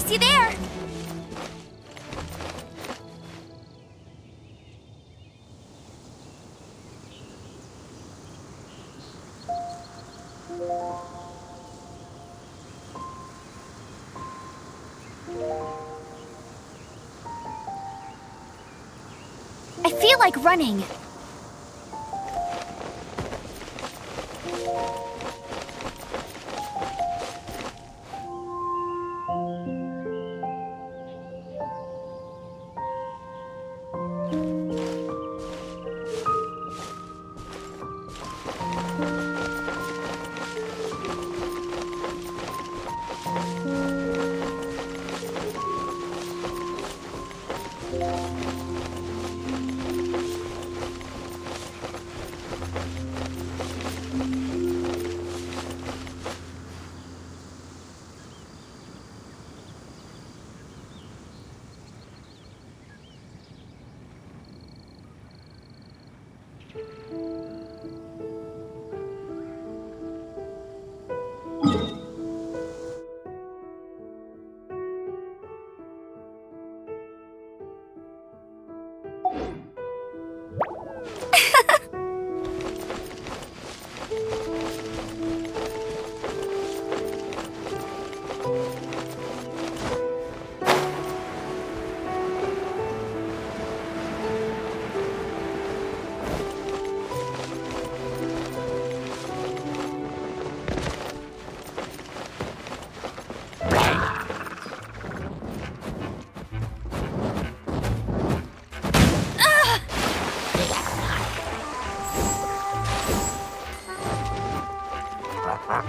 see you there. I feel like running. 啊。